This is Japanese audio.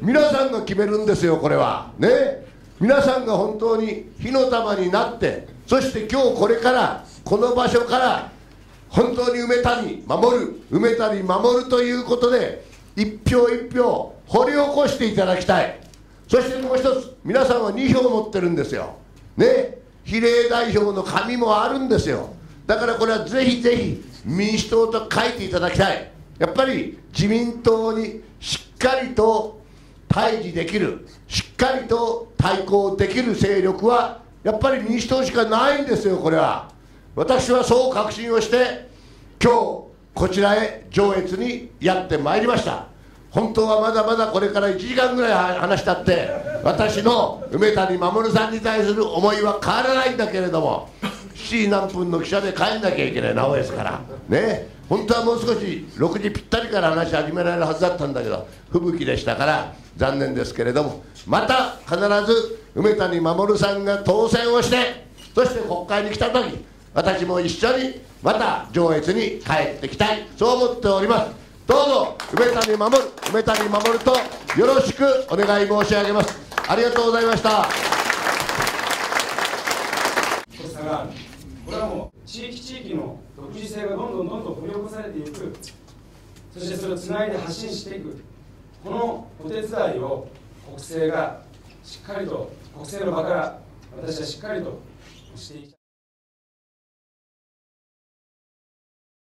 皆さんが決めるんですよこれは。ね。皆さんが本当に火の玉になってそして今日これからこの場所から本当に梅谷守る梅谷守るということで一票一票掘り起こしていただきたい。そしてもう一つ皆さんは2票持ってるんですよ。ね。比例代表の紙もあるんですよ。だからこれはぜひぜひ民主党と書いていただきたい。やっぱり自民党にしっかりと対峙できるしっかりと対抗できる勢力はやっぱり民主党しかないんですよこれは。私はそう確信をして今日こちらへ上越にやってまいりました。本当はまだまだこれから1時間ぐらい話したって私の梅谷守さんに対する思いは変わらないんだけれども7時何分の記者で帰んなきゃいけないなおですから。ね本当はもう少し6時ぴったりから話始められるはずだったんだけど吹雪でしたから残念ですけれどもまた必ず梅谷守さんが当選をしてそして国会に来た時私も一緒にまた上越に帰ってきたいそう思っております。どうぞ梅谷守梅谷守とよろしくお願い申し上げます。ありがとうございました。これはもう地域地域の独自性がどんどんどんどん掘り起こされていく。そしてそれをつないで発信していく。このお手伝いを国政がしっかりと国政の場から私はしっかりとしていきたい。